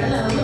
Hello.